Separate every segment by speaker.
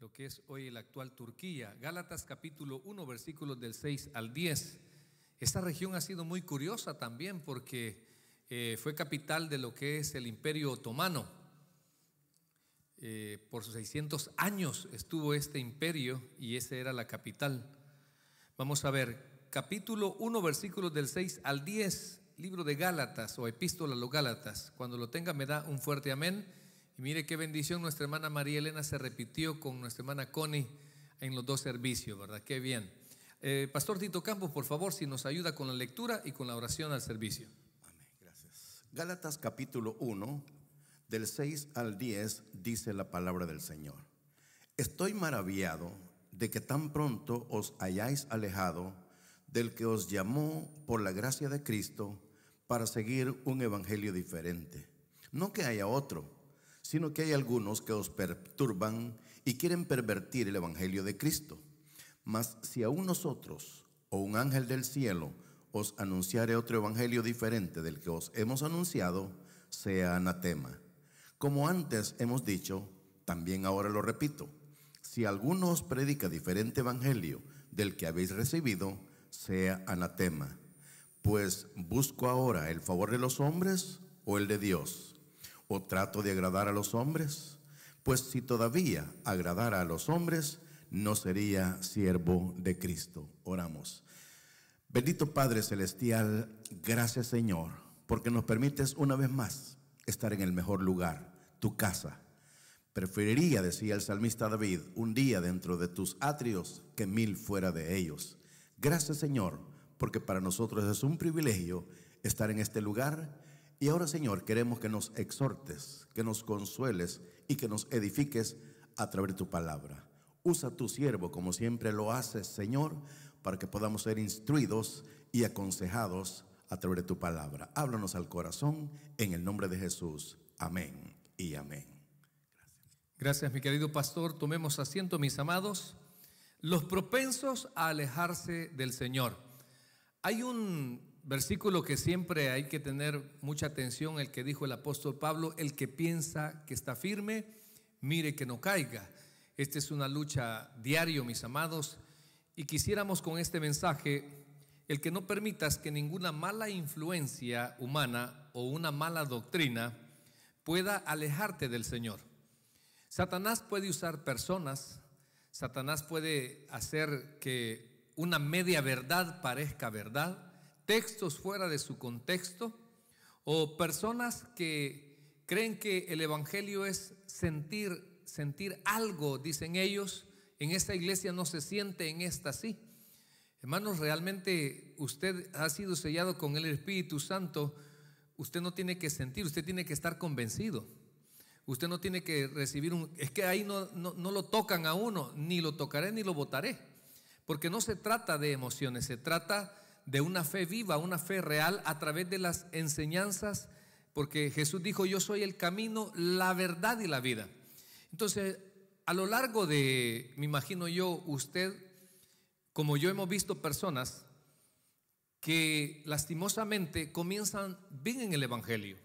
Speaker 1: lo que es hoy la actual Turquía. Gálatas capítulo 1, versículos del 6 al 10. Esta región ha sido muy curiosa también porque eh, fue capital de lo que es el imperio otomano. Eh, por sus 600 años estuvo este imperio y esa era la capital. Vamos a ver, capítulo 1, versículos del 6 al 10, libro de Gálatas o epístola a los Gálatas. Cuando lo tenga me da un fuerte amén. Mire qué bendición, nuestra hermana María Elena se repitió con nuestra hermana Connie en los dos servicios, ¿verdad? Qué bien. Eh, Pastor Tito Campos, por favor, si nos ayuda con la lectura y con la oración al servicio.
Speaker 2: Amén, gracias. Gálatas capítulo 1, del 6 al 10, dice la palabra del Señor. Estoy maravillado de que tan pronto os hayáis alejado del que os llamó por la gracia de Cristo para seguir un evangelio diferente. No que haya otro, sino que hay algunos que os perturban y quieren pervertir el evangelio de Cristo. Mas si aún nosotros o un ángel del cielo os anunciare otro evangelio diferente del que os hemos anunciado, sea anatema. Como antes hemos dicho, también ahora lo repito, si alguno os predica diferente evangelio del que habéis recibido, sea anatema. Pues busco ahora el favor de los hombres o el de Dios. ¿O trato de agradar a los hombres? Pues si todavía agradara a los hombres, no sería siervo de Cristo. Oramos. Bendito Padre Celestial, gracias Señor, porque nos permites una vez más estar en el mejor lugar, tu casa. Preferiría, decía el salmista David, un día dentro de tus atrios que mil fuera de ellos. Gracias Señor, porque para nosotros es un privilegio estar en este lugar. Y ahora Señor, queremos que nos exhortes, que nos consueles y que nos edifiques a través de tu palabra. Usa tu siervo como siempre lo haces, Señor, para que podamos ser instruidos y aconsejados a través de tu palabra. Háblanos al corazón en el nombre de Jesús. Amén y amén.
Speaker 1: Gracias. Gracias, mi querido pastor. Tomemos asiento, mis amados. Los propensos a alejarse del Señor. Hay un versículo que siempre hay que tener mucha atención, el que dijo el apóstol Pablo, el que piensa que está firme, mire que no caiga. Esta es una lucha diario, mis amados, y quisiéramos con este mensaje el que no permitas que ninguna mala influencia humana o una mala doctrina pueda alejarte del Señor. Satanás puede usar personas, Satanás puede hacer que una media verdad parezca verdad, textos fuera de su contexto, o personas que creen que el Evangelio es sentir sentir algo, dicen ellos, en esta iglesia no se siente, en esta sí. Hermanos, realmente usted ha sido sellado con el Espíritu Santo, usted no tiene que sentir, usted tiene que estar convencido. Usted no tiene que recibir un... Es que ahí no, no, no lo tocan a uno, ni lo tocaré ni lo votaré. Porque no se trata de emociones, se trata de una fe viva, una fe real a través de las enseñanzas, porque Jesús dijo, yo soy el camino, la verdad y la vida. Entonces, a lo largo de, me imagino yo, usted, como yo hemos visto personas que lastimosamente comienzan bien en el Evangelio,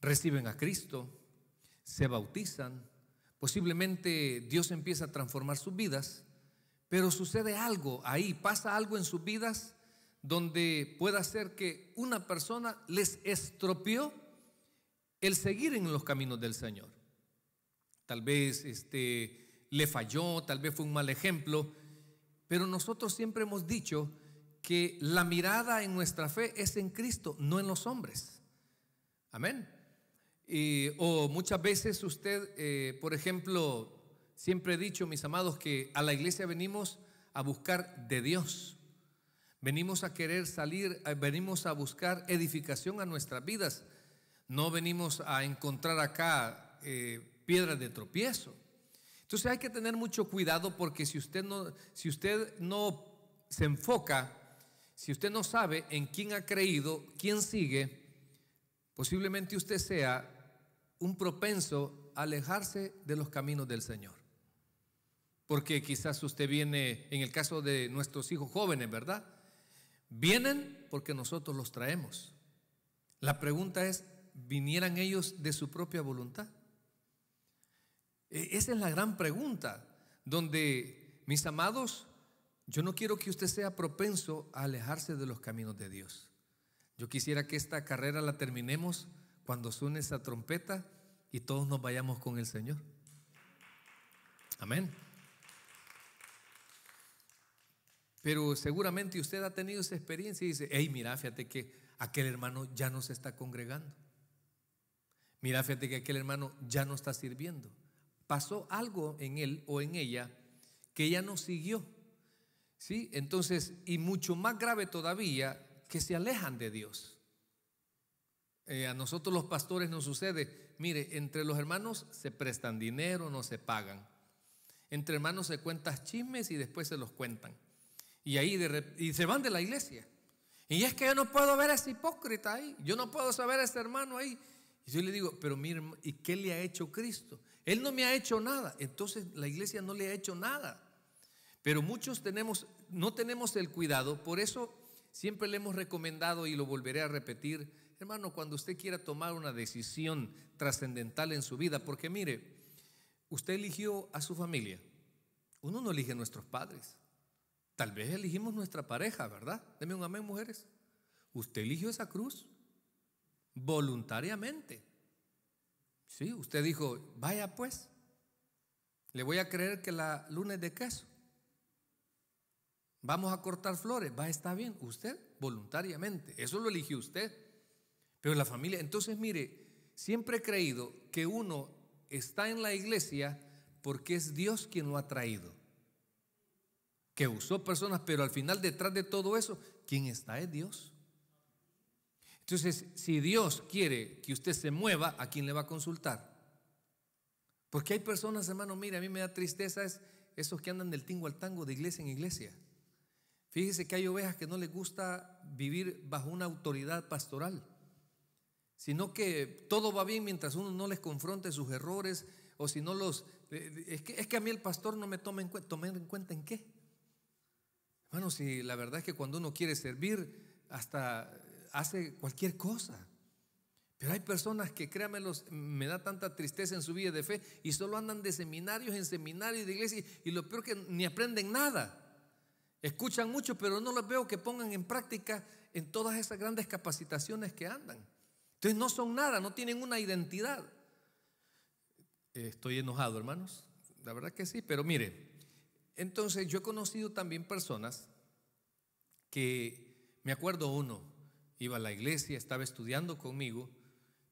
Speaker 1: reciben a Cristo, se bautizan, posiblemente Dios empieza a transformar sus vidas, pero sucede algo ahí, pasa algo en sus vidas donde pueda ser que una persona les estropeó el seguir en los caminos del Señor tal vez este, le falló, tal vez fue un mal ejemplo, pero nosotros siempre hemos dicho que la mirada en nuestra fe es en Cristo, no en los hombres. Amén. o muchas veces usted, eh, por ejemplo, siempre he dicho, mis amados, que a la iglesia venimos a buscar de Dios. Venimos a querer salir, eh, venimos a buscar edificación a nuestras vidas. No venimos a encontrar acá eh, piedras de tropiezo. Entonces hay que tener mucho cuidado porque si usted no, si usted no se enfoca, si usted no sabe en quién ha creído, quién sigue, posiblemente usted sea un propenso a alejarse de los caminos del Señor. Porque quizás usted viene, en el caso de nuestros hijos jóvenes, ¿verdad? Vienen porque nosotros los traemos. La pregunta es, ¿vinieran ellos de su propia voluntad? E, esa es la gran pregunta, donde, mis amados, yo no quiero que usted sea propenso a alejarse de los caminos de Dios. Yo quisiera que esta carrera la terminemos cuando suene esa trompeta y todos nos vayamos con el Señor. Amén. Pero seguramente usted ha tenido esa experiencia y dice, hey, mira, fíjate que aquel hermano ya no se está congregando. Mira, fíjate que aquel hermano ya no está sirviendo. Pasó algo en él o en ella que ya no siguió. ¿Sí? Entonces, y mucho más grave todavía, que se alejan de Dios. Eh, a nosotros los pastores nos sucede, mire, entre los hermanos se prestan dinero, no se pagan. Entre hermanos se cuentan chismes y después se los cuentan. Y ahí y se van de la iglesia. Y es que yo no puedo ver a ese hipócrita ahí. Yo no puedo saber a ese hermano ahí. Y yo le digo, pero mire, ¿y qué le ha hecho Cristo? Él no me ha hecho nada. Entonces la iglesia no le ha hecho nada. Pero muchos tenemos, no tenemos el cuidado. Por eso siempre le hemos recomendado y lo volveré a repetir. Hermano, cuando usted quiera tomar una decisión trascendental en su vida, porque mire, usted eligió a su familia. Uno no elige a nuestros padres. Tal vez elegimos nuestra pareja, ¿verdad? Deme un amén, mujeres. Usted eligió esa cruz voluntariamente. Sí, usted dijo, vaya pues, le voy a creer que la luna es de queso. Vamos a cortar flores, va, está bien, usted voluntariamente, eso lo eligió usted. Pero la familia, entonces mire, siempre he creído que uno está en la iglesia porque es Dios quien lo ha traído que usó personas, pero al final detrás de todo eso, ¿quién está es Dios. Entonces, si Dios quiere que usted se mueva, ¿a quién le va a consultar? Porque hay personas, hermano, mire, a mí me da tristeza es esos que andan del tingo al tango de iglesia en iglesia. Fíjese que hay ovejas que no les gusta vivir bajo una autoridad pastoral, sino que todo va bien mientras uno no les confronte sus errores o si no los... Eh, es que, es que a mí el pastor no me toma en, toma en cuenta en qué. Bueno, si la verdad es que cuando uno quiere servir, hasta hace cualquier cosa. Pero hay personas que, créanme, me da tanta tristeza en su vida de fe y solo andan de seminarios en seminarios de iglesia y lo peor que ni aprenden nada. Escuchan mucho, pero no los veo que pongan en práctica en todas esas grandes capacitaciones que andan. Entonces no son nada, no tienen una identidad. Estoy enojado, hermanos. La verdad que sí, pero mire, entonces yo he conocido también personas que, me acuerdo uno, iba a la iglesia, estaba estudiando conmigo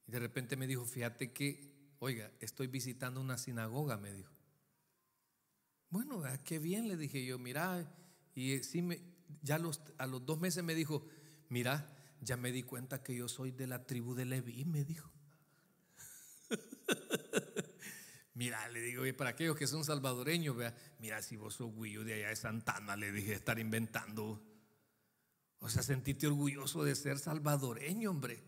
Speaker 1: y de repente me dijo, fíjate que, oiga, estoy visitando una sinagoga, me dijo. Bueno, qué bien, le dije yo, mira, y sí, me, ya los, a los dos meses me dijo, mira, ya me di cuenta que yo soy de la tribu de Leví, me dijo. Mira, le digo, y para aquellos que son salvadoreños, vea, mira, si vos sos guillo de allá de Santana, le dije, estar inventando. O sea, sentiste orgulloso de ser salvadoreño, hombre.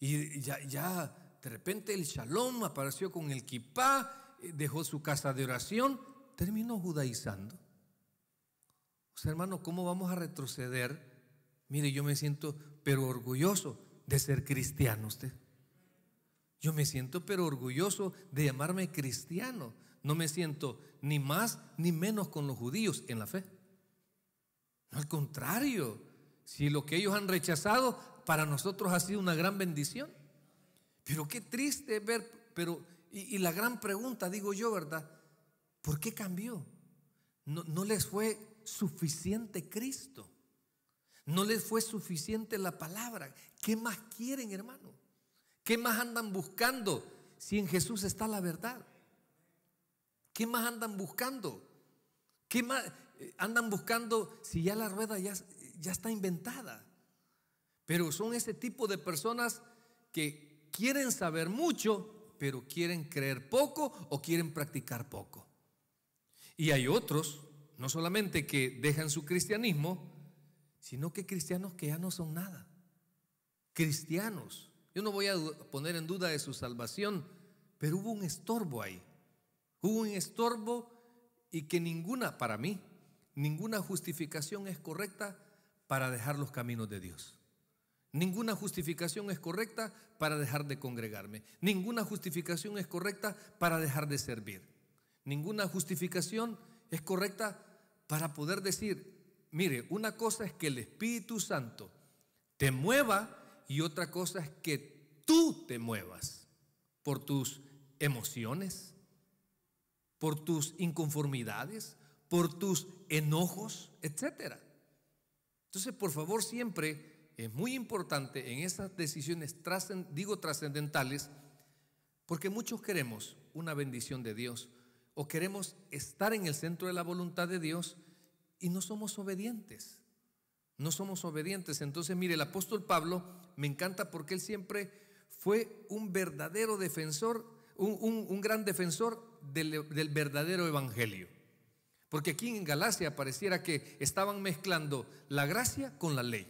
Speaker 1: Y ya, ya, de repente el shalom apareció con el kipá, eh, dejó su casa de oración, terminó judaizando. O sea, hermano, ¿cómo vamos a retroceder? Mire, yo me siento, pero orgulloso de ser cristiano usted. Yo me siento pero orgulloso de llamarme cristiano. No me siento ni más ni menos con los judíos en la fe. al contrario, si lo que ellos han rechazado para nosotros ha sido una gran bendición. Pero qué triste ver, pero y, y la gran pregunta, digo yo, ¿verdad? ¿Por qué cambió? No, no les fue suficiente Cristo. No les fue suficiente la palabra. ¿Qué más quieren, hermano? ¿Qué más andan buscando si en Jesús está la verdad? ¿Qué más andan buscando? ¿Qué más eh, andan buscando si ya la rueda ya, ya está inventada? Pero son ese tipo de personas que quieren saber mucho, pero quieren creer poco o quieren practicar poco. Y hay otros, no solamente que dejan su cristianismo, sino que cristianos que ya no son nada. Cristianos yo no voy a poner en duda de su salvación, pero hubo un estorbo ahí. Hubo un estorbo y que ninguna, para mí, ninguna justificación es correcta para dejar los caminos de Dios. Ninguna justificación es correcta para dejar de congregarme. Ninguna justificación es correcta para dejar de servir. Ninguna justificación es correcta para poder decir, mire, una cosa es que el Espíritu Santo te mueva y otra cosa es que tú te muevas por tus emociones, por tus inconformidades, por tus enojos, etcétera. Entonces, por favor, siempre es muy importante en esas decisiones, digo trascendentales, porque muchos queremos una bendición de Dios o queremos estar en el centro de la voluntad de Dios y no somos obedientes. No somos obedientes. Entonces, mire, el apóstol Pablo me encanta porque él siempre fue un verdadero defensor, un, gran defensor del, del verdadero evangelio. Porque aquí en Galacia pareciera que estaban mezclando la gracia con la ley.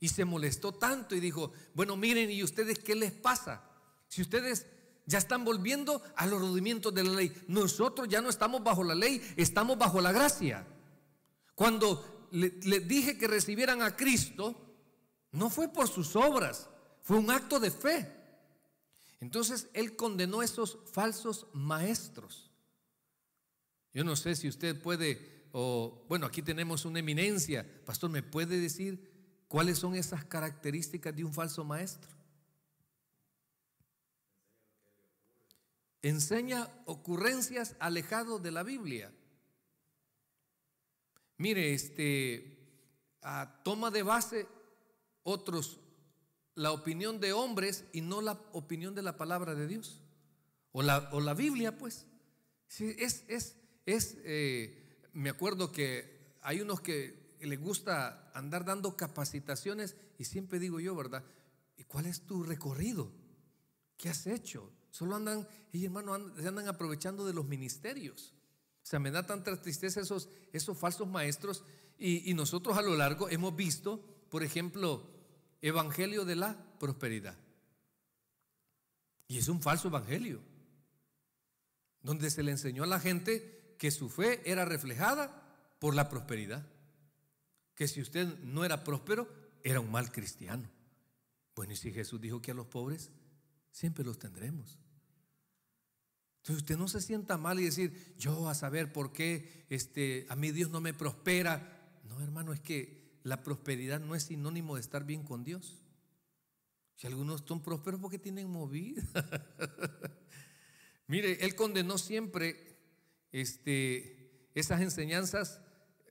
Speaker 1: Y se molestó tanto y dijo, bueno, miren, ¿y ustedes qué les pasa? Si ustedes ya están volviendo a los rudimientos de la ley, nosotros ya no estamos bajo la ley, estamos bajo la gracia. Cuando les dije que recibieran a Cristo, no fue por sus obras, fue un acto de fe. Entonces él condenó a esos falsos maestros. Yo no sé si usted puede, o bueno, aquí tenemos una eminencia. Pastor, ¿me puede decir cuáles son esas características de un falso maestro? Enseña ocurrencias alejados de la Biblia. Mire, este, toma de base otros la opinión de hombres y no la opinión de la palabra de Dios. O la, o la Biblia, pues. Sí, es, es, es, eh, me acuerdo que hay unos que les gusta andar dando capacitaciones y siempre digo yo, ¿verdad? ¿Y cuál es tu recorrido? ¿Qué has hecho? Solo andan, y hermano, se andan aprovechando de los ministerios. O sea, me da tanta tristeza esos, esos falsos maestros y, y nosotros a lo largo hemos visto, por ejemplo, Evangelio de la prosperidad. Y es un falso evangelio, donde se le enseñó a la gente que su fe era reflejada por la prosperidad. Que si usted no era próspero, era un mal cristiano. Bueno, y si Jesús dijo que a los pobres siempre los tendremos. Entonces usted no se sienta mal y decir, yo a saber por qué este, a mí Dios no me prospera. No, hermano, es que la prosperidad no es sinónimo de estar bien con Dios. Si algunos son prósperos porque tienen movida. Mire, Él condenó siempre este, esas enseñanzas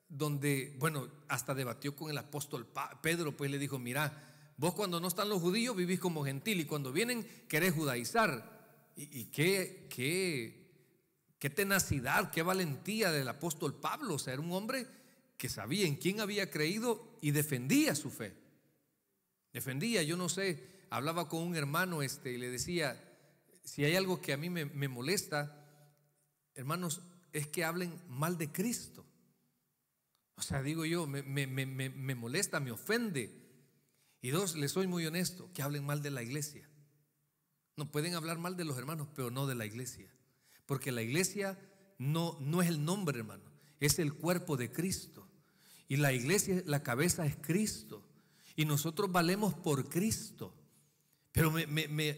Speaker 1: donde, bueno, hasta debatió con el apóstol Pedro, pues le dijo, mira, vos cuando no están los judíos vivís como gentil y cuando vienen querés judaizar. Y, qué, qué, qué tenacidad, qué valentía del apóstol Pablo, o sea, era un hombre que sabía en quién había creído y defendía su fe. Defendía, yo no sé, hablaba con un hermano este, y le decía, si hay algo que a mí me, me molesta, hermanos, es que hablen mal de Cristo. O sea, digo yo, me, me, molesta, me ofende. Y dos, les soy muy honesto, que hablen mal de la iglesia. No pueden hablar mal de los hermanos, pero no de la iglesia. Porque la iglesia no, no es el nombre, hermano, es el cuerpo de Cristo. Y la iglesia, la cabeza es Cristo. Y nosotros valemos por Cristo. Pero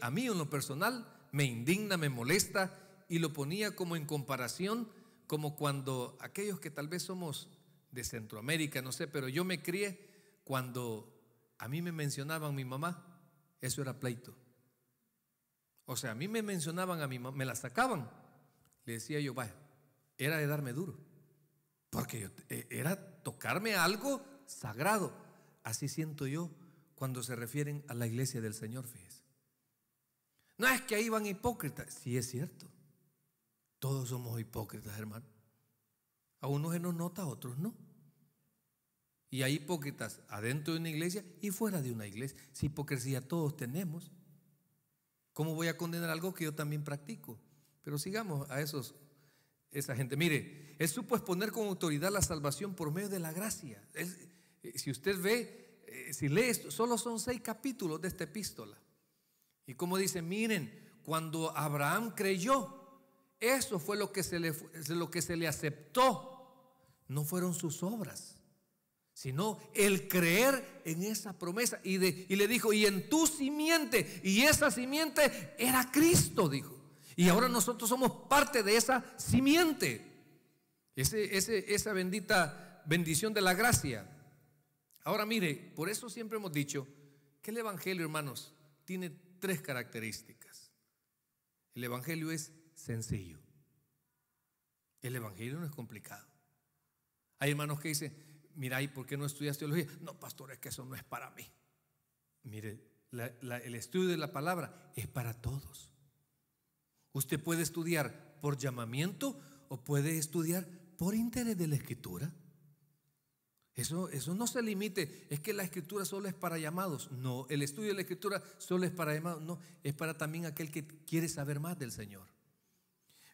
Speaker 1: a mí en lo personal me indigna, me molesta y lo ponía como en comparación como cuando aquellos que tal vez somos de Centroamérica, no sé, pero yo me crié cuando a mí me mencionaban mi mamá, eso era pleito. O sea, a mí me mencionaban a mi mamá, me la sacaban. Le decía yo, vaya, era de darme duro. Porque eh, era tocarme algo sagrado. Así siento yo cuando se refieren a la iglesia del Señor, fíjese. No es que ahí van hipócritas, sí es cierto. Todos somos hipócritas, hermano. A unos se nos nota, a otros no. Y hay hipócritas adentro de una iglesia y fuera de una iglesia. Si hipocresía todos tenemos, ¿cómo voy a condenar algo que yo también practico? Pero sigamos a esos, esa gente. Mire, él supo exponer con autoridad la salvación por medio de la gracia. Eh, si usted ve, eh, si lee esto, solo son seis capítulos de esta epístola. Y como dice, miren, cuando Abraham creyó, eso fue lo que se le, lo que se le aceptó. No fueron sus obras, sino el creer en esa promesa. Y, de, y le dijo, y en tu simiente, y esa simiente era Cristo, dijo. Y ahora nosotros somos parte de esa simiente. Ese, ese, esa bendita bendición de la gracia. Ahora mire, por eso siempre hemos dicho que el Evangelio, hermanos, tiene tres características. El Evangelio es sencillo. El Evangelio no es complicado. Hay hermanos que dicen, mira, ¿y por qué no estudias teología? No, pastor, es que eso no es para mí. Mire, el estudio de la palabra es para todos. Usted puede estudiar por llamamiento o puede estudiar por interés de la escritura. Eso, eso no se limite, es que la escritura solo es para llamados. No, el estudio de la escritura solo es para llamados. No, es para también aquel que quiere saber más del Señor.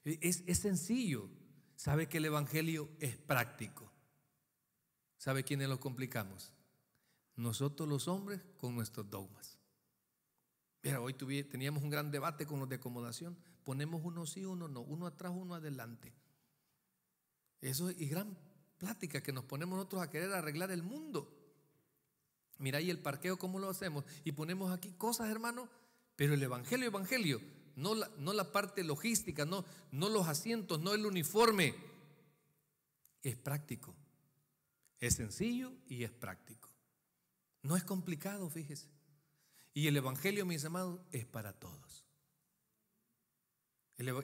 Speaker 1: Es, es sencillo. Sabe que el Evangelio es práctico. ¿Sabe quiénes lo complicamos? Nosotros los hombres con nuestros dogmas. Mira, hoy teníamos un gran debate con los de acomodación. Ponemos uno sí, uno no, uno atrás, uno adelante. Eso es gran plática que nos ponemos nosotros a querer arreglar el mundo. Mira ahí el parqueo, ¿cómo lo hacemos? Y ponemos aquí cosas, hermano, pero el Evangelio, Evangelio, no la, no la parte logística, no, no los asientos, no el uniforme, es práctico. Es sencillo y es práctico. No es complicado, fíjese. Y el Evangelio, mis amados, es para todos.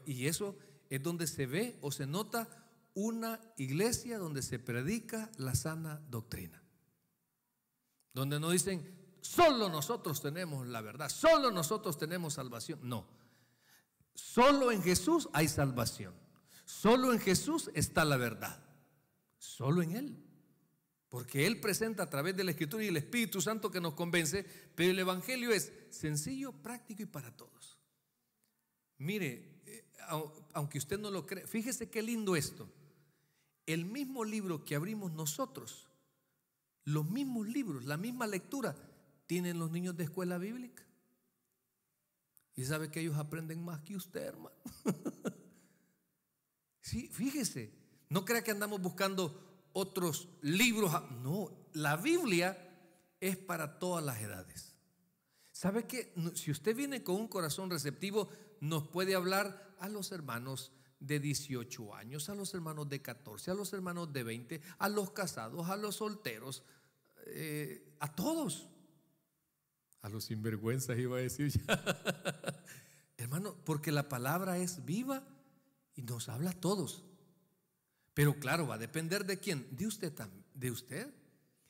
Speaker 1: Y eso es donde se ve o se nota una iglesia donde se predica la sana doctrina. Donde no dicen, solo nosotros tenemos la verdad, solo nosotros tenemos salvación. No, solo en Jesús hay salvación. Solo en Jesús está la verdad. Solo en Él. Porque Él presenta a través de la Escritura y el Espíritu Santo que nos convence, pero el Evangelio es sencillo, práctico y para todos. Mire, eh, aunque usted no lo cree, fíjese qué lindo esto. El mismo libro que abrimos nosotros, los mismos libros, la misma lectura, tienen los niños de escuela bíblica. Y sabe que ellos aprenden más que usted, hermano. sí, fíjese, no crea que andamos buscando otros libros. No, la Biblia es para todas las edades. ¿Sabe que si usted viene con un corazón receptivo, nos puede hablar a los hermanos de 18 años, a los hermanos de 14, a los hermanos de 20, a los casados, a los solteros, eh, a todos. A los sinvergüenzas iba a decir ya. Hermano, porque la palabra es viva y nos habla a todos. Pero claro, va a depender de quién, de usted de usted.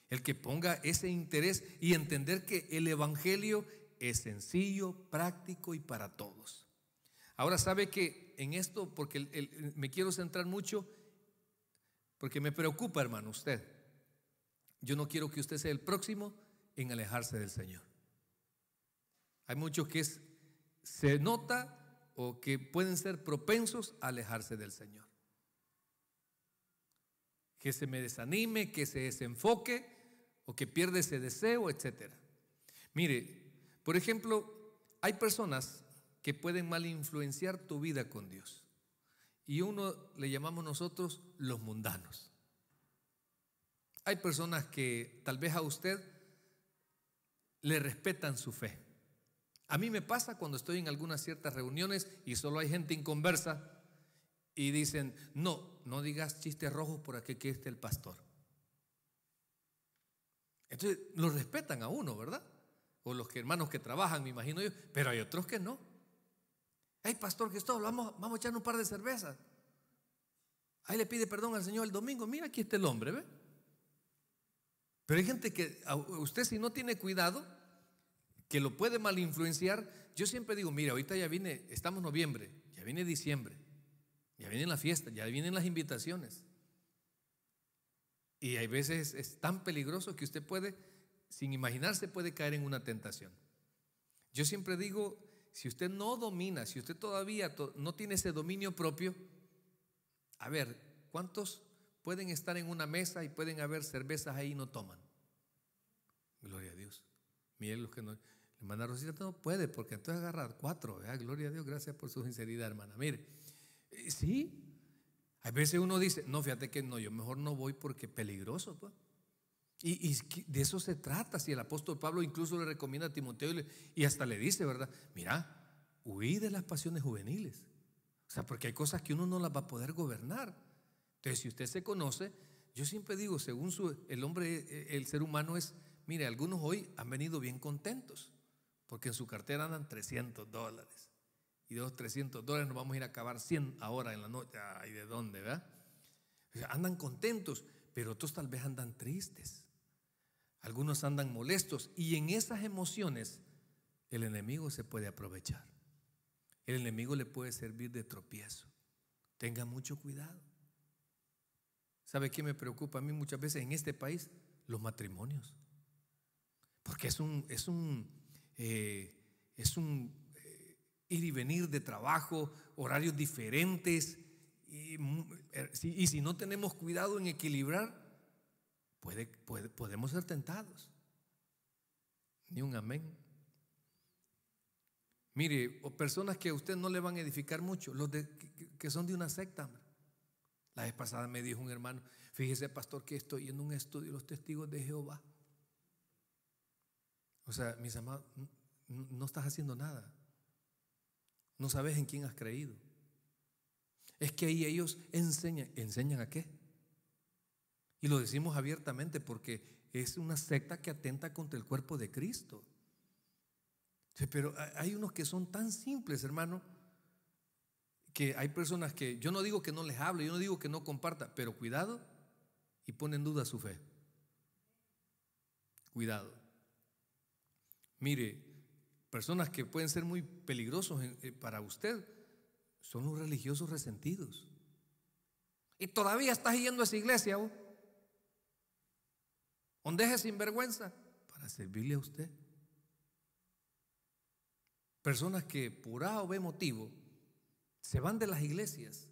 Speaker 1: El que ponga ese interés y entender que el evangelio es sencillo, práctico y para todos. Ahora sabe que en esto, porque me quiero centrar mucho, porque me preocupa, hermano, usted. Yo no quiero que usted sea el próximo en alejarse del Señor. Hay muchos que se nota o que pueden ser propensos a alejarse del Señor que se me desanime, que se desenfoque o que pierda ese deseo, etc. Mire, por ejemplo, hay personas que pueden mal influenciar tu vida con Dios. Y uno le llamamos nosotros los mundanos. Hay personas que tal vez a usted le respetan su fe. A mí me pasa cuando estoy en algunas ciertas reuniones y solo hay gente inconversa y dicen, no, no digas chistes rojos por aquí que esté el pastor. Entonces, lo respetan a uno, ¿verdad? O los hermanos que trabajan, me imagino yo, pero hay otros que no. Hey, pastor, que esto, vamos, vamos a echar un par de cervezas. Ahí le pide perdón al Señor el domingo. Mira, aquí está el hombre, ¿ve? Pero hay gente que, usted si no tiene cuidado, que lo puede mal influenciar. Yo siempre digo, mira, ahorita ya viene, estamos noviembre, ya viene diciembre. Ya vienen las fiestas, ya vienen las invitaciones. Y hay veces es tan peligroso que usted puede, sin imaginarse, puede caer en una tentación. Yo siempre digo, si usted no domina, si usted todavía no tiene ese dominio propio, a ver, ¿cuántos pueden estar en una mesa y pueden haber cervezas ahí y no toman? Gloria a Dios. Miren los que no. Hermana Rosita no puede, porque entonces agarrar cuatro. Gloria a Dios, gracias por su sinceridad, hermana. Mire, sí. A veces uno dice, no, fíjate que no, yo mejor no voy porque peligroso. Pues. Y, de eso se trata. Si el apóstol Pablo incluso le recomienda a Timoteo y, hasta le dice, ¿verdad? Mira, huí de las pasiones juveniles. O sea, porque hay cosas que uno no las va a poder gobernar. Entonces, si usted se conoce, yo siempre digo, según su, el hombre, el ser humano es, mire, algunos hoy han venido bien contentos, porque en su cartera andan 300 dólares. Y de los 300 dólares nos vamos a ir a acabar 100 ahora en la noche. Ay, ¿de dónde, verdad? andan contentos, pero otros tal vez andan tristes. Algunos andan molestos y en esas emociones el enemigo se puede aprovechar. El enemigo le puede servir de tropiezo. Tenga mucho cuidado. ¿Sabe qué me preocupa a mí muchas veces en este país? Los matrimonios. Porque es un, es un, eh, es un ir y venir de trabajo, horarios diferentes. Y, eh, si no tenemos cuidado en equilibrar, podemos ser tentados. Ni un amén. Mire, personas que a usted no le van a edificar mucho, los que, son de una secta. La vez pasada me dijo un hermano, fíjese pastor que estoy en un estudio los testigos de Jehová. O sea, mis amados, no estás haciendo nada. No sabes en quién has creído. Es que ahí ellos enseñan, ¿enseñan a qué? Y lo decimos abiertamente porque es una secta que atenta contra el cuerpo de Cristo. Pero hay unos que son tan simples, hermano, que hay personas que, yo no digo que no les hable, yo no digo que no comparta, pero cuidado y pone en duda su fe. Cuidado. Mire, personas que pueden ser muy peligrosos eh, para usted son los religiosos resentidos. Y todavía estás yendo a esa iglesia. ¿o? sin sinvergüenza para servirle a usted. Personas que por A o B motivo se van de las iglesias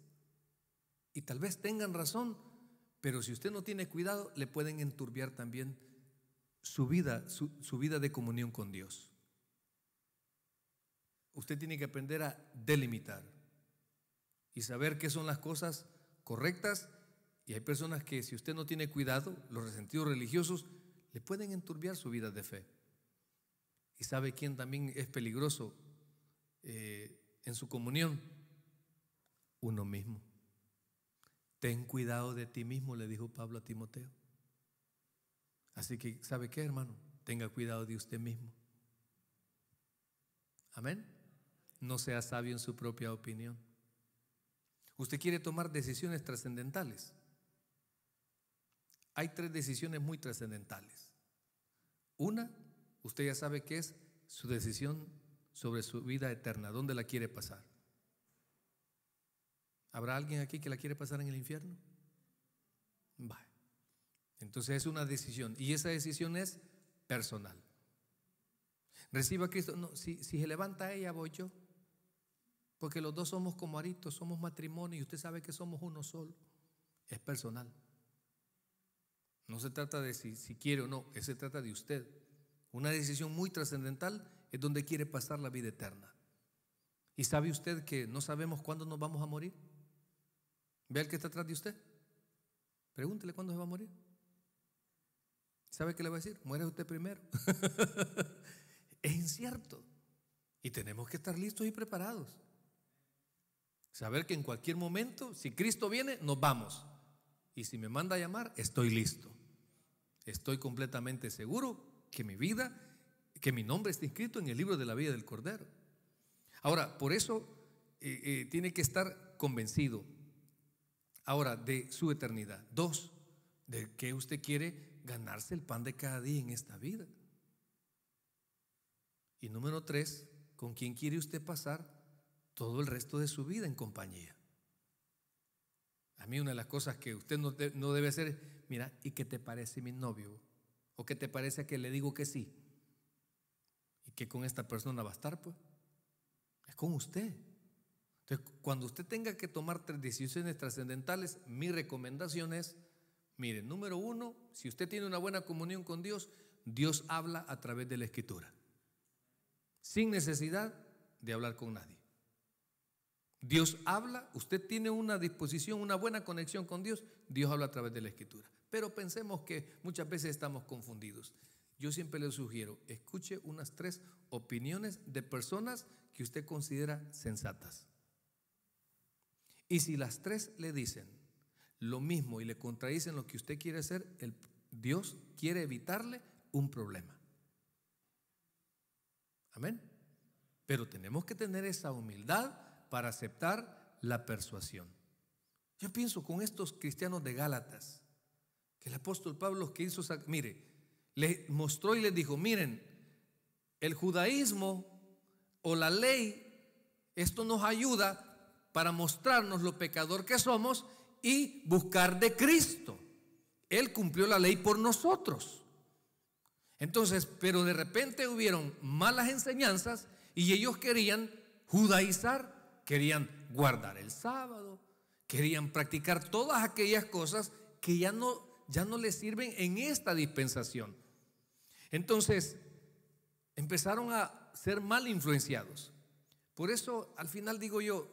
Speaker 1: y tal vez tengan razón, pero si usted no tiene cuidado, le pueden enturbiar también su vida, su vida de comunión con Dios. Usted tiene que aprender a delimitar y saber qué son las cosas correctas y hay personas que si usted no tiene cuidado, los resentidos religiosos le pueden enturbiar su vida de fe. ¿Y sabe quién también es peligroso eh, en su comunión? Uno mismo. Ten cuidado de ti mismo, le dijo Pablo a Timoteo. Así que, ¿sabe qué, hermano? Tenga cuidado de usted mismo. Amén. No sea sabio en su propia opinión. Usted quiere tomar decisiones trascendentales. Hay tres decisiones muy trascendentales. Una, usted ya sabe que es su decisión sobre su vida eterna, dónde la quiere pasar. ¿Habrá alguien aquí que la quiere pasar en el infierno? Va. Entonces es una decisión y esa decisión es personal. Reciba a Cristo. No, si se levanta ella, voy yo. Porque los dos somos como aritos, somos matrimonio y usted sabe que somos uno solo. Es personal. No se trata de si, si quiere o no, se trata de usted. Una decisión muy trascendental es donde quiere pasar la vida eterna. ¿Y sabe usted que no sabemos cuándo nos vamos a morir? Ve al que está atrás de usted. Pregúntele cuándo se va a morir. ¿Sabe qué le va a decir? Muere usted primero. es incierto. Y tenemos que estar listos y preparados. Saber que en cualquier momento, si Cristo viene, nos vamos. Y si me manda a llamar, estoy listo. Estoy completamente seguro que mi vida, que mi nombre está inscrito en el libro de la vida del Cordero. Ahora, por eso eh, eh, tiene que estar convencido. Ahora, de su eternidad. Dos, de que usted quiere ganarse el pan de cada día en esta vida. Y número tres, ¿con quién quiere usted pasar todo el resto de su vida en compañía? A mí una de las cosas que usted no, debe hacer mira, ¿y qué te parece mi novio? ¿O qué te parece que le digo que sí? ¿Y que con esta persona va a estar? Pues es con usted. Entonces, cuando usted tenga que tomar decisiones trascendentales, mi recomendación es, mire, número uno, si usted tiene una buena comunión con Dios, Dios habla a través de la escritura, sin necesidad de hablar con nadie. Dios habla, usted tiene una disposición, una buena conexión con Dios, Dios habla a través de la escritura. Pero pensemos que muchas veces estamos confundidos. Yo siempre le sugiero, escuche unas tres opiniones de personas que usted considera sensatas. Y si las tres le dicen lo mismo y le contradicen lo que usted quiere hacer, el, Dios quiere evitarle un problema. Amén. Pero tenemos que tener esa humildad para aceptar la persuasión. Yo pienso con estos cristianos de Gálatas, que el apóstol Pablo que hizo, mire, le mostró y les dijo, miren, el judaísmo o la ley, esto nos ayuda para mostrarnos lo pecador que somos y buscar de Cristo. Él cumplió la ley por nosotros. Entonces, pero de repente hubieron malas enseñanzas y ellos querían judaizar querían guardar el sábado, querían practicar todas aquellas cosas que ya no, ya no les sirven en esta dispensación. Entonces, empezaron a ser mal influenciados. Por eso, al final digo yo,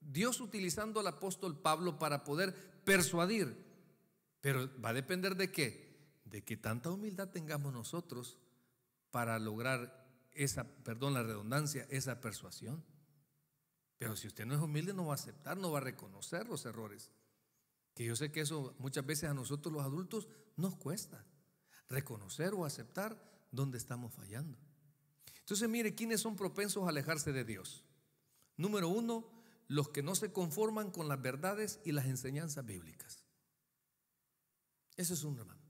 Speaker 1: Dios utilizando al apóstol Pablo para poder persuadir, pero va a depender de qué? De que tanta humildad tengamos nosotros para lograr esa, perdón la redundancia, esa persuasión. Pero si usted no es humilde, no va a aceptar, no va a reconocer los errores. Que yo sé que eso muchas veces a nosotros los adultos nos cuesta. Reconocer o aceptar dónde estamos fallando. Entonces, mire, ¿quiénes son propensos a alejarse de Dios? Número uno, los que no se conforman con las verdades y las enseñanzas bíblicas. Ese es un hermano.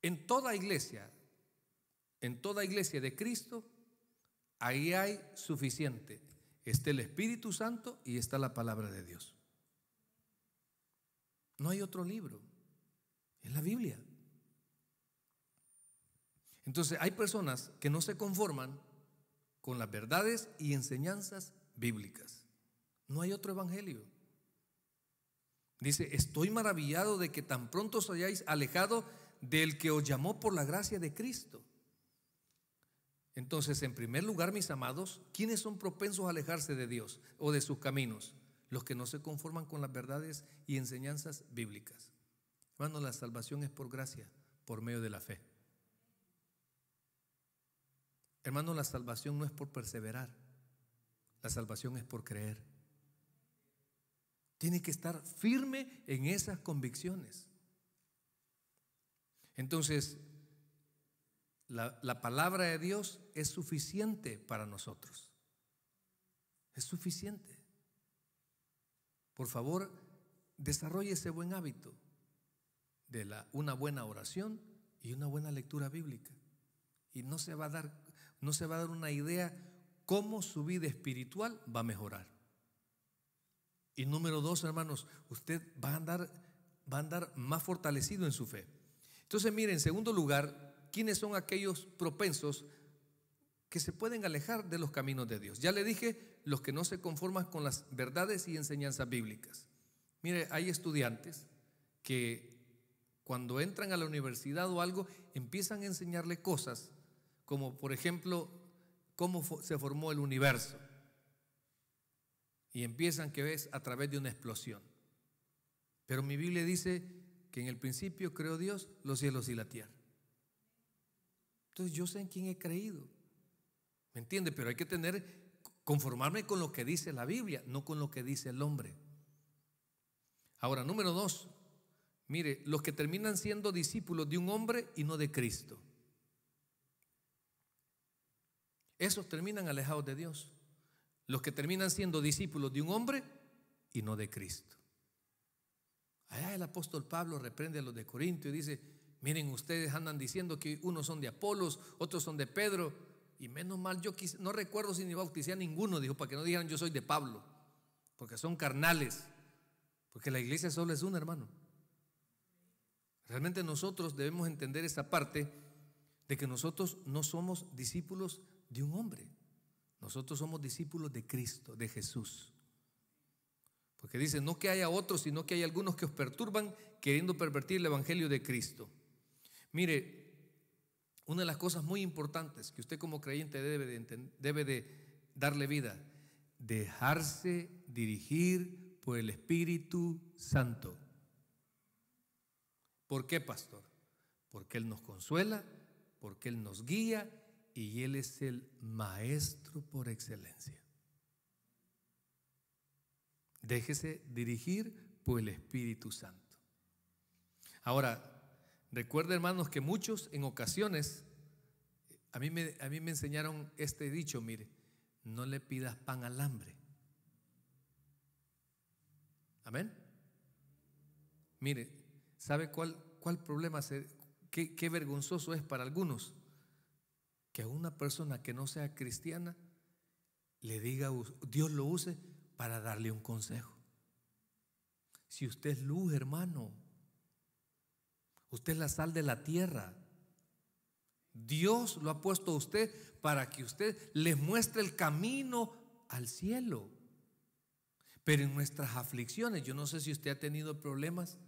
Speaker 1: En toda iglesia, en toda iglesia de Cristo, ahí hay suficiente está el Espíritu Santo y está la palabra de Dios. No hay otro libro, es la Biblia. Entonces hay personas que no se conforman con las verdades y enseñanzas bíblicas. No hay otro evangelio. Dice, estoy maravillado de que tan pronto os hayáis alejado del que os llamó por la gracia de Cristo. Entonces, en primer lugar, mis amados, ¿quiénes son propensos a alejarse de Dios o de sus caminos? Los que no se conforman con las verdades y enseñanzas bíblicas. Hermano, la salvación es por gracia, por medio de la fe. Hermano, la salvación no es por perseverar, la salvación es por creer. Tiene que estar firme en esas convicciones. Entonces, la, palabra de Dios es suficiente para nosotros. Es suficiente. Por favor, desarrolle ese buen hábito de la, una buena oración y una buena lectura bíblica. Y no se va a dar, no se va a dar una idea cómo su vida espiritual va a mejorar. Y número dos, hermanos, usted va a andar, va a andar más fortalecido en su fe. Entonces, mire, en segundo lugar, quiénes son aquellos propensos que se pueden alejar de los caminos de Dios. Ya le dije, los que no se conforman con las verdades y enseñanzas bíblicas. Mire, hay estudiantes que cuando entran a la universidad o algo, empiezan a enseñarle cosas, como por ejemplo, cómo se formó el universo. Y empiezan que ves a través de una explosión. Pero mi Biblia dice que en el principio creó Dios los cielos y la tierra. Entonces yo sé en quién he creído. ¿Me entiende? Pero hay que tener, conformarme con lo que dice la Biblia, no con lo que dice el hombre. Ahora, número dos, mire, los que terminan siendo discípulos de un hombre y no de Cristo. Esos terminan alejados de Dios. Los que terminan siendo discípulos de un hombre y no de Cristo. Allá el apóstol Pablo reprende a los de Corinto y dice, Miren, ustedes andan diciendo que unos son de Apolos, otros son de Pedro. Y menos mal, yo no recuerdo si ni bauticé a ninguno, dijo, para que no digan yo soy de Pablo, porque son carnales, porque la iglesia solo es una, hermano. Realmente nosotros debemos entender esa parte de que nosotros no somos discípulos de un hombre, nosotros somos discípulos de Cristo, de Jesús. Porque dice, no que haya otros, sino que hay algunos que os perturban queriendo pervertir el Evangelio de Cristo. Mire, una de las cosas muy importantes que usted como creyente debe de, darle vida, dejarse dirigir por el Espíritu Santo. ¿Por qué, pastor? Porque Él nos consuela, porque Él nos guía y Él es el maestro por excelencia. Déjese dirigir por el Espíritu Santo. Ahora, recuerda hermanos que muchos en ocasiones, a mí, me, a mí me enseñaron este dicho, mire, no le pidas pan al hambre. Amén. Mire, ¿sabe cuál, cuál problema, qué, qué vergonzoso es para algunos? Que a una persona que no sea cristiana le diga, Dios lo use para darle un consejo. Si usted es luz, hermano, usted es la sal de la tierra. Dios lo ha puesto a usted para que usted les muestre el camino al cielo. Pero en nuestras aflicciones, yo no sé si usted ha tenido problemas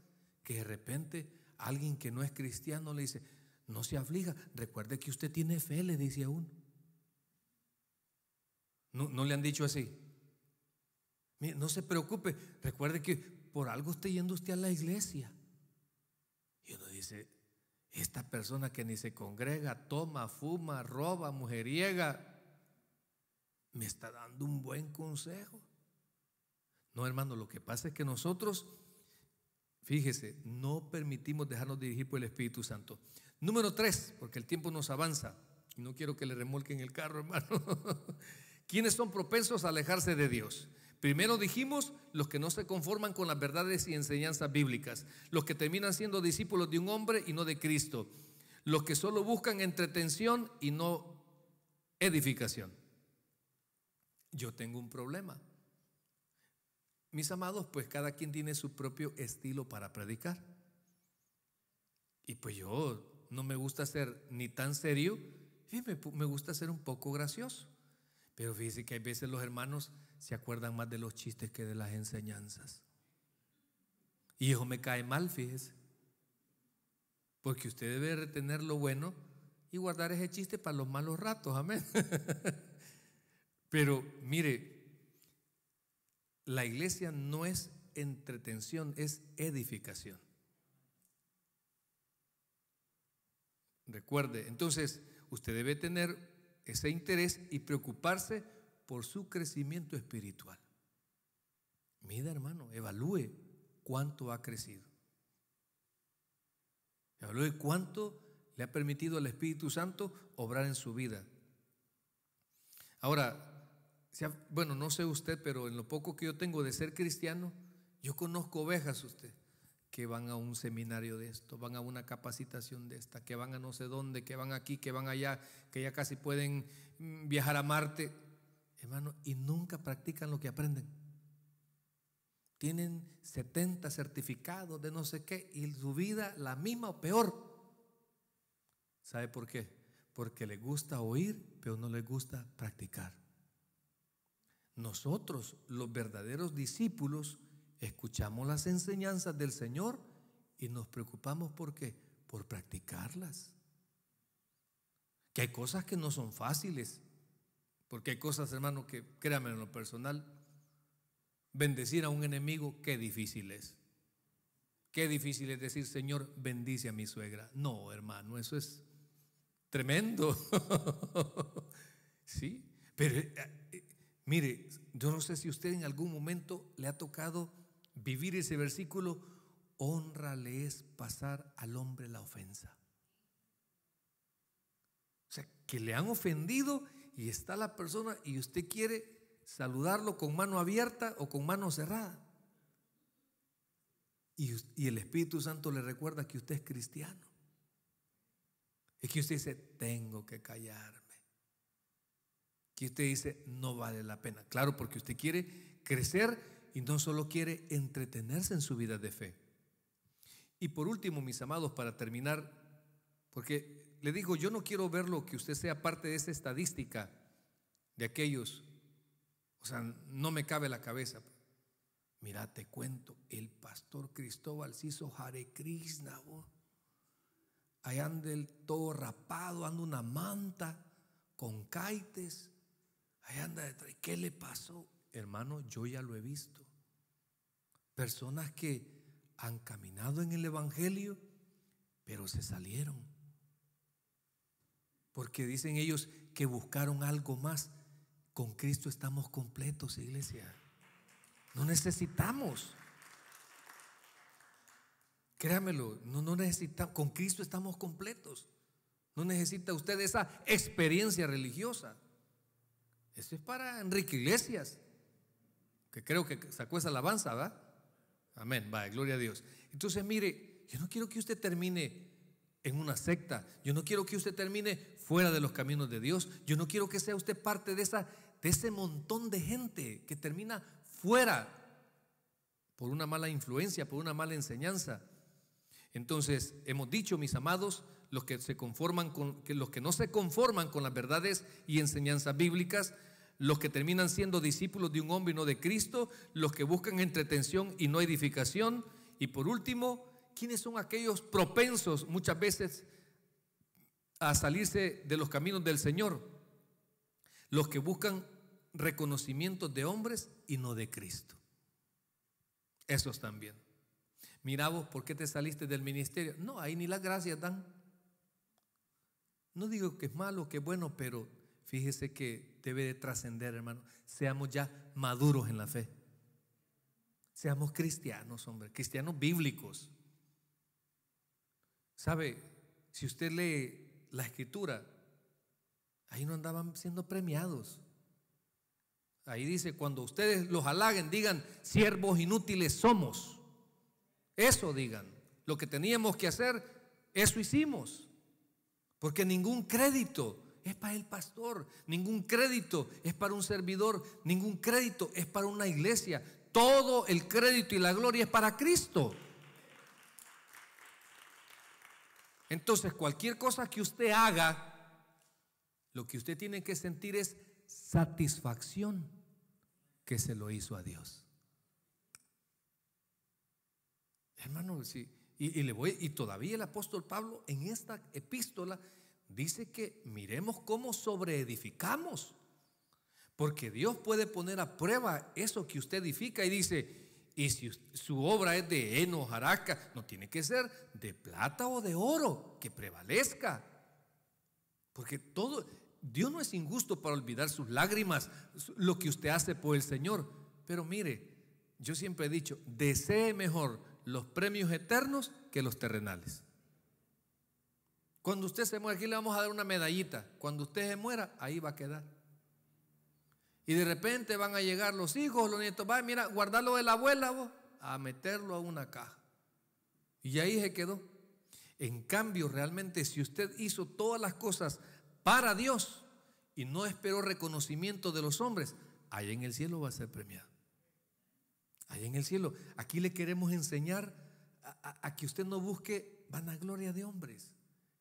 Speaker 1: que de repente alguien que no es cristiano le dice, no se aflija, recuerde que usted tiene fe, le dice a uno. No, no le han dicho así. no se preocupe, recuerde que por algo está yendo usted a la iglesia. Dice, esta persona que ni se congrega, toma, fuma, roba, mujeriega, me está dando un buen consejo. No, hermano, lo que pasa es que nosotros, fíjese, no permitimos dejarnos dirigir por el Espíritu Santo. Número tres, porque el tiempo nos avanza y no quiero que le remolquen el carro, hermano. ¿Quiénes son propensos a alejarse de Dios? Primero dijimos los que no se conforman con las verdades y enseñanzas bíblicas, los que terminan siendo discípulos de un hombre y no de Cristo, los que solo buscan entretención y no edificación. Yo tengo un problema. Mis amados, pues cada quien tiene su propio estilo para predicar. Y pues yo no me gusta ser ni tan serio, y me, me gusta ser un poco gracioso. Pero fíjese que hay veces los hermanos se acuerdan más de los chistes que de las enseñanzas. Y eso me cae mal, fíjese. Porque usted debe retener lo bueno y guardar ese chiste para los malos ratos, amén. Pero mire, la iglesia no es entretención, es edificación. Recuerde, entonces usted debe tener ese interés y preocuparse por su crecimiento espiritual. Mira, hermano, evalúe cuánto ha crecido. Evalúe cuánto le ha permitido al Espíritu Santo obrar en su vida. Ahora, bueno, no sé usted, pero en lo poco que yo tengo de ser cristiano, yo conozco ovejas usted que van a un seminario de esto, van a una capacitación de esta, que van a no sé dónde, que van aquí, que van allá, que ya casi pueden mm, viajar a Marte hermano, y nunca practican lo que aprenden. Tienen 70 certificados de no sé qué y su vida la misma o peor. ¿Sabe por qué? Porque les gusta oír, pero no les gusta practicar. Nosotros, los verdaderos discípulos, escuchamos las enseñanzas del Señor y nos preocupamos por qué? Por practicarlas. Que hay cosas que no son fáciles, porque hay cosas, hermano, que créanme en lo personal, bendecir a un enemigo, qué difícil es. Qué difícil es decir, Señor, bendice a mi suegra. No, hermano, eso es tremendo. sí, pero eh, eh, mire, yo no sé si usted en algún momento le ha tocado vivir ese versículo, honra le es pasar al hombre la ofensa. O sea, que le han ofendido y está la persona y usted quiere saludarlo con mano abierta o con mano cerrada. Y, y, el Espíritu Santo le recuerda que usted es cristiano. Es que usted dice, tengo que callarme. Que usted dice, no vale la pena. Claro, porque usted quiere crecer y no solo quiere entretenerse en su vida de fe. Y por último, mis amados, para terminar, porque le digo, yo no quiero verlo que usted sea parte de esa estadística de aquellos. O sea, no me cabe la cabeza. Mira, te cuento, el pastor Cristóbal se hizo Hare Krishna. Ahí anda el todo rapado, anda una manta con caites. Ahí anda detrás. ¿Qué le pasó? hermano, yo ya lo he visto. Personas que han caminado en el Evangelio, pero se salieron. Porque dicen ellos que buscaron algo más. Con Cristo estamos completos, iglesia. No necesitamos. Créamelo, no, no necesitamos. Con Cristo estamos completos. No necesita usted esa experiencia religiosa. Eso es para Enrique Iglesias, que creo que sacó esa alabanza, ¿va? Amén, va, gloria a Dios. Entonces, mire, yo no quiero que usted termine en una secta. Yo no quiero que usted termine fuera de los caminos de Dios. Yo no quiero que sea usted parte de, esa, de ese montón de gente que termina fuera por una mala influencia, por una mala enseñanza. Entonces, hemos dicho, mis amados, los que se conforman con que los que no se conforman con las verdades y enseñanzas bíblicas, los que terminan siendo discípulos de un hombre y no de Cristo, los que buscan entretención y no edificación, y por último, ¿quiénes son aquellos propensos muchas veces a salirse de los caminos del Señor? Los que buscan reconocimientos de hombres y no de Cristo. Esos también. Mira vos, ¿por qué te saliste del ministerio? No, ahí ni las gracias dan. No digo que es malo, que es bueno, pero fíjese que debe de trascender, hermano. Seamos ya maduros en la fe. Seamos cristianos, hombre, cristianos bíblicos. ¿Sabe? Si usted lee la escritura, ahí no andaban siendo premiados. Ahí dice, cuando ustedes los halaguen, digan, siervos inútiles somos. Eso digan. Lo que teníamos que hacer, eso hicimos. Porque ningún crédito es para el pastor, ningún crédito es para un servidor, ningún crédito es para una iglesia. Todo el crédito y la gloria es para Cristo. Entonces, cualquier cosa que usted haga, lo que usted tiene que sentir es satisfacción que se lo hizo a Dios. Hermano, y todavía el apóstol Pablo en esta epístola dice que miremos cómo sobreedificamos. Porque Dios puede poner a prueba eso que usted edifica y dice, y si su obra es de heno, jaraca, no tiene que ser de plata o de oro, que prevalezca. Porque todo, Dios no es injusto para olvidar sus lágrimas, lo que usted hace por el Señor. Pero mire, yo siempre he dicho, desee mejor los premios eternos que los terrenales. Cuando usted se muera, aquí le vamos a dar una medallita. Cuando usted se muera, ahí va a quedar. Y de repente van a llegar los hijos, los nietos, va, mira, guardarlo de la abuela, a meterlo a una caja. Y ahí se quedó. En cambio, realmente, si usted hizo todas las cosas para Dios y no esperó reconocimiento de los hombres, ahí en el cielo va a ser premiado. Ahí en el cielo. Aquí le queremos enseñar a, que usted no busque vanagloria de hombres,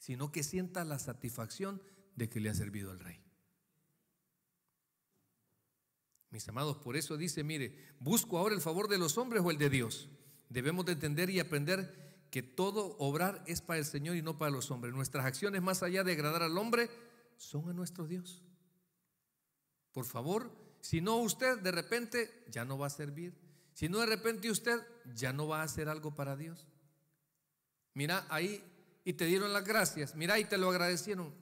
Speaker 1: sino que sienta la satisfacción de que le ha servido al rey. Mis amados, por eso dice, mire, busco ahora el favor de los hombres o el de Dios. Debemos de entender y aprender que todo obrar es para el Señor y no para los hombres. Nuestras acciones, más allá de agradar al hombre, son a nuestro Dios. Por favor, si no usted de repente ya no va a servir. Si no de repente usted ya no va a hacer algo para Dios. Mira ahí y te dieron las gracias. Mira y te lo agradecieron.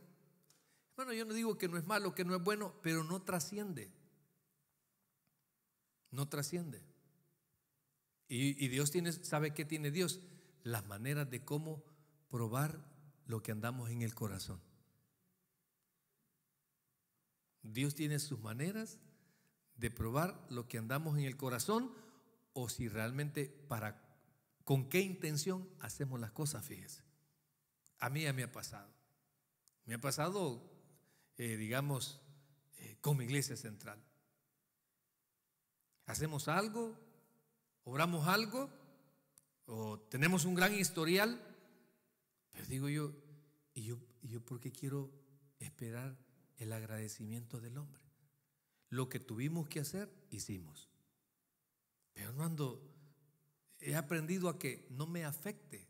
Speaker 1: Bueno, yo no digo que no es malo, que no es bueno, pero no trasciende. No trasciende. Y, y Dios tiene, ¿sabe qué tiene Dios? Las maneras de cómo probar lo que andamos en el corazón. Dios tiene sus maneras de probar lo que andamos en el corazón o si realmente para con qué intención hacemos las cosas, fíjese. A mí ya me ha pasado. Me ha pasado, eh, digamos, eh, con mi iglesia central. Hacemos algo, obramos algo, o tenemos un gran historial, pero digo yo, ¿y yo, y yo por qué quiero esperar el agradecimiento del hombre? Lo que tuvimos que hacer, hicimos. Pero no ando, he aprendido a que no me afecte,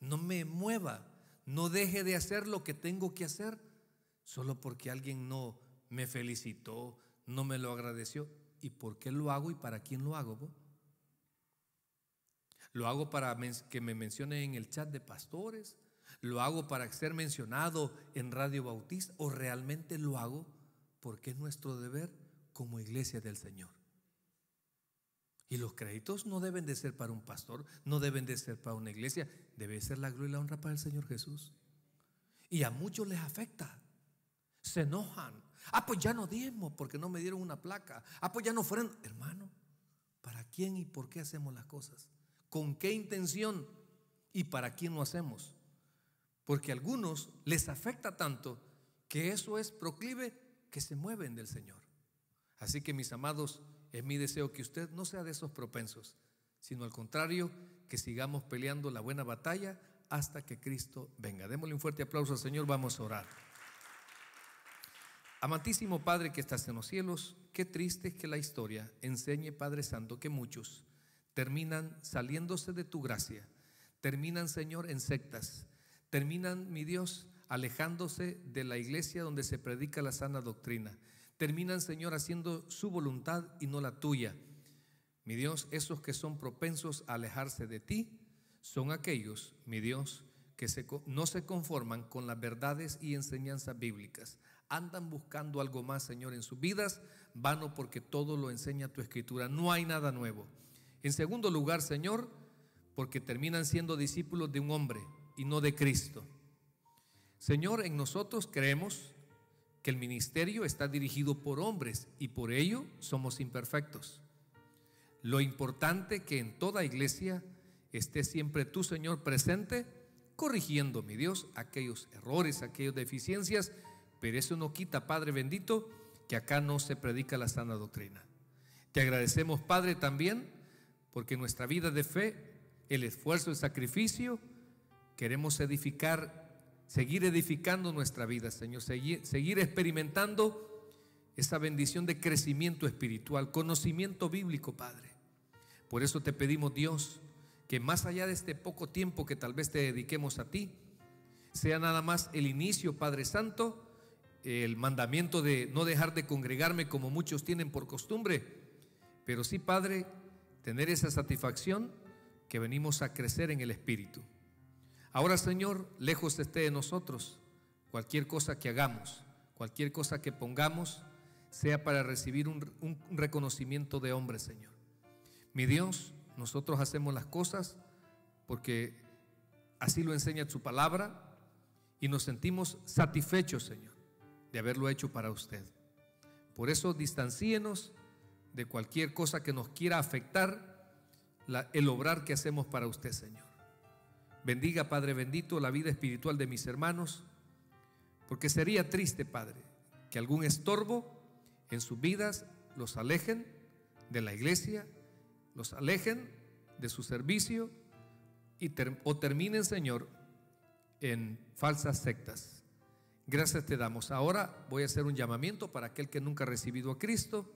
Speaker 1: no me mueva, no deje de hacer lo que tengo que hacer solo porque alguien no me felicitó, no me lo agradeció. ¿y por qué lo hago y para quién lo hago? ¿Lo hago para que me mencionen en el chat de pastores? ¿Lo hago para ser mencionado en Radio Bautista? ¿O realmente lo hago porque es nuestro deber como iglesia del Señor? Y los créditos no deben de ser para un pastor, no deben de ser para una iglesia, debe ser la gloria y la honra para el Señor Jesús. Y a muchos les afecta, se enojan. Ah, pues ya no diezmo porque no me dieron una placa. Ah, pues ya no fueron. Hermano, ¿para quién y por qué hacemos las cosas? ¿Con qué intención y para quién lo hacemos? Porque a algunos les afecta tanto que eso es proclive que se mueven del Señor. Así que mis amados, es mi deseo que usted no sea de esos propensos, sino al contrario, que sigamos peleando la buena batalla hasta que Cristo venga. Démosle un fuerte aplauso al Señor, vamos a orar. Amantísimo Padre que estás en los cielos, qué triste es que la historia enseñe, Padre Santo, que muchos terminan saliéndose de tu gracia, terminan, Señor, en sectas, terminan, mi Dios, alejándose de la iglesia donde se predica la sana doctrina, terminan, Señor, haciendo su voluntad y no la tuya. Mi Dios, esos que son propensos a alejarse de ti son aquellos, mi Dios, que no se conforman con las verdades y enseñanzas bíblicas. Andan buscando algo más, Señor, en sus vidas, vano porque todo lo enseña tu escritura. No hay nada nuevo. En segundo lugar, Señor, porque terminan siendo discípulos de un hombre y no de Cristo. Señor, en nosotros creemos que el ministerio está dirigido por hombres y por ello somos imperfectos. Lo importante que en toda iglesia esté siempre tú, Señor, presente, corrigiendo, mi Dios, aquellos errores, aquellas deficiencias, pero eso no quita, Padre bendito, que acá no se predica la sana doctrina. Te agradecemos, Padre, también, porque nuestra vida de fe, el esfuerzo, el sacrificio, queremos edificar, seguir edificando nuestra vida, Señor, seguir, seguir experimentando esa bendición de crecimiento espiritual, conocimiento bíblico, Padre. Por eso te pedimos, Dios, que más allá de este poco tiempo que tal vez te dediquemos a ti, sea nada más el inicio, Padre Santo, el mandamiento de no dejar de congregarme como muchos tienen por costumbre, pero sí, Padre, tener esa satisfacción que venimos a crecer en el Espíritu. Ahora, Señor, lejos esté de nosotros cualquier cosa que hagamos, cualquier cosa que pongamos, sea para recibir un, reconocimiento de hombre, Señor. Mi Dios, nosotros hacemos las cosas porque así lo enseña su palabra y nos sentimos satisfechos, Señor, de haberlo hecho para usted. Por eso distancíenos de cualquier cosa que nos quiera afectar el obrar que hacemos para usted, Señor. Bendiga, Padre bendito, la vida espiritual de mis hermanos, porque sería triste, Padre, que algún estorbo en sus vidas los alejen de la iglesia los alejen de su servicio y o terminen, Señor, en falsas sectas. Gracias te damos. Ahora voy a hacer un llamamiento para aquel que nunca ha recibido a Cristo.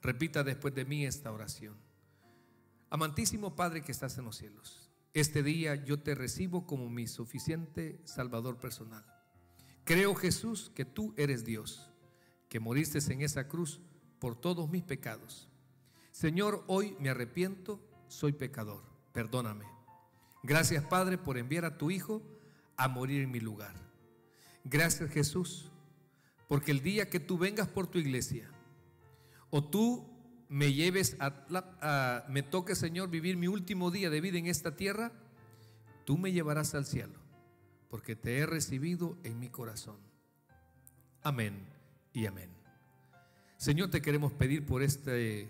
Speaker 1: Repita después de mí esta oración. Amantísimo Padre que estás en los cielos, este día yo te recibo como mi suficiente Salvador personal. Creo Jesús que tú eres Dios, que moriste en esa cruz por todos mis pecados Señor, hoy me arrepiento, soy pecador, perdóname. Gracias Padre por enviar a tu Hijo a morir en mi lugar. Gracias Jesús, porque el día que tú vengas por tu iglesia, o tú me lleves a, me toque Señor vivir mi último día de vida en esta tierra, tú me llevarás al cielo, porque te he recibido en mi corazón. Amén y amén. Señor, te queremos pedir por este